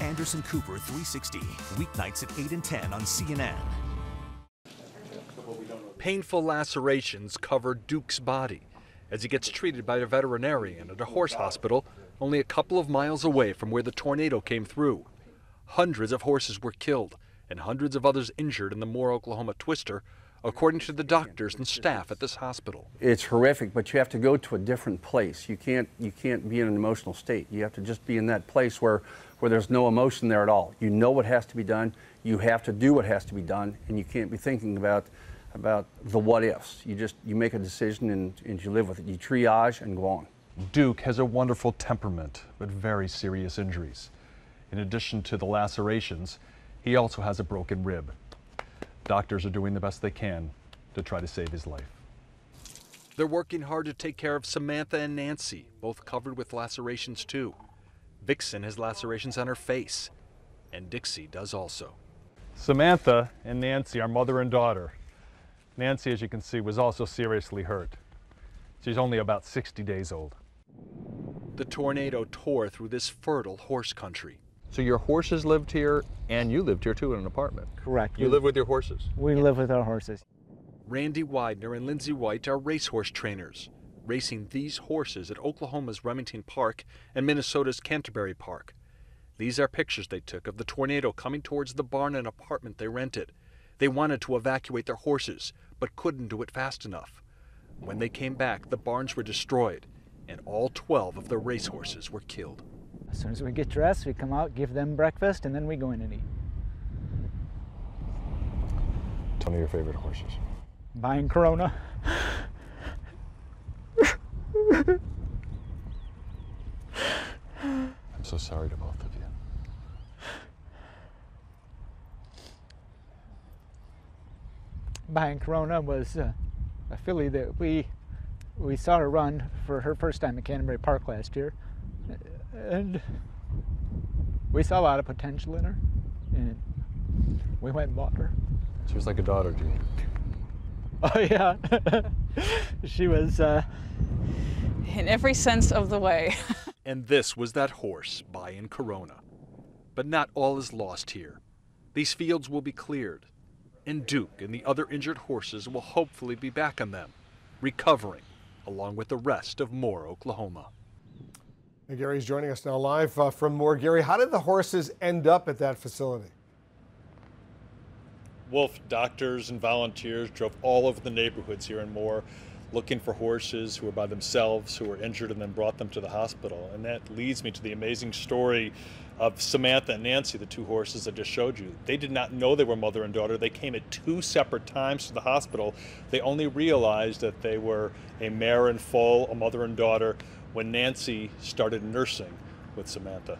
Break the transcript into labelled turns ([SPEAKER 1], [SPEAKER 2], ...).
[SPEAKER 1] Anderson Cooper 360, weeknights at 8 and 10 on CNN.
[SPEAKER 2] Painful lacerations cover Duke's body as he gets treated by a veterinarian at a horse hospital only a couple of miles away from where the tornado came through. Hundreds of horses were killed and hundreds of others injured in the Moore, Oklahoma twister, according to the doctors and staff at this hospital.
[SPEAKER 3] It's horrific, but you have to go to a different place. You can't you can't be in an emotional state. You have to just be in that place where where there's no emotion there at all. You know what has to be done. You have to do what has to be done, and you can't be thinking about about the what ifs. You just you make a decision and, and you live with it. You triage and go on.
[SPEAKER 2] Duke has a wonderful temperament, but very serious injuries. In addition to the lacerations, he also has a broken rib. Doctors are doing the best they can to try to save his life. They're working hard to take care of Samantha and Nancy, both covered with lacerations too. Vixen has lacerations on her face, and Dixie does also. Samantha and Nancy are mother and daughter. Nancy, as you can see, was also seriously hurt. She's only about 60 days old. The tornado tore through this fertile horse country.
[SPEAKER 4] So your horses lived here and you lived here too in an apartment?
[SPEAKER 5] Correct.
[SPEAKER 4] You
[SPEAKER 5] we,
[SPEAKER 4] live with your horses?
[SPEAKER 5] We live with our horses.
[SPEAKER 2] Randy Widener and Lindsay White are racehorse trainers, racing these horses at Oklahoma's Remington Park and Minnesota's Canterbury Park. These are pictures they took of the tornado coming towards the barn and apartment they rented. They wanted to evacuate their horses, but couldn't do it fast enough. When they came back, the barns were destroyed, and all 12 of the racehorses were killed.
[SPEAKER 5] As soon as we get dressed, we come out, give them breakfast, and then we go in and eat.
[SPEAKER 4] Tell me your favorite horses.
[SPEAKER 5] Buying Corona.
[SPEAKER 4] I'm so sorry to both of you.
[SPEAKER 5] Buying Corona was uh, a filly that we we saw her run for her first time at Canterbury Park last year, and we saw a lot of potential in her, and we went and bought her.
[SPEAKER 4] She was like a daughter to you.
[SPEAKER 5] Oh yeah, she was. Uh,
[SPEAKER 6] in every sense of the way.
[SPEAKER 2] and this was that horse, buying Corona. But not all is lost here. These fields will be cleared, and Duke and the other injured horses will hopefully be back on them, recovering, along with the rest of Moore, Oklahoma.
[SPEAKER 7] And Gary's joining us now live uh, from Moore. Gary, how did the horses end up at that facility?
[SPEAKER 2] Wolf doctors and volunteers drove all over the neighborhoods here in Moore looking for horses who were by themselves, who were injured, and then brought them to the hospital. And that leads me to the amazing story of Samantha and Nancy, the two horses I just showed you. They did not know they were mother and daughter. They came at two separate times to the hospital. They only realized that they were a mare and foal, a mother and daughter, when Nancy started nursing with Samantha.